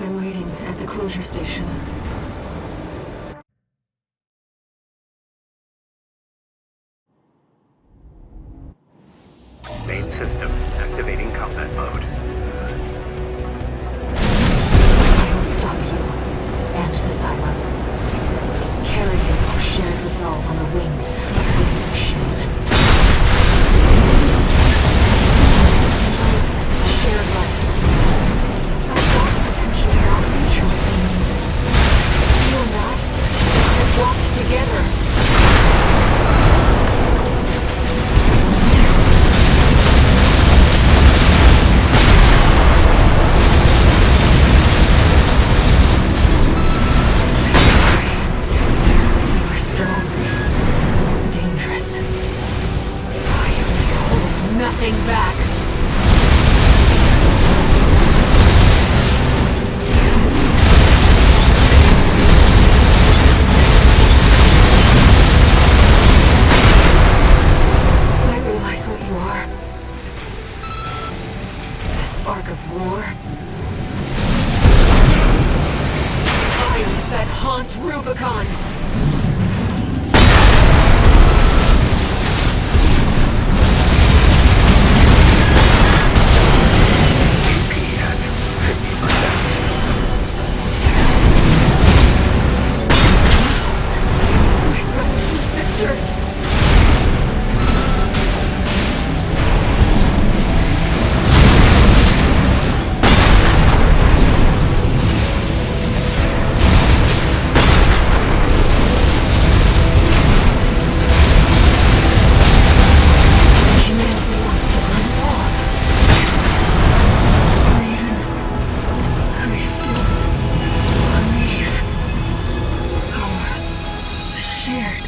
I'm waiting at the closure station. Main system activating combat mode. together. spark of war? scared.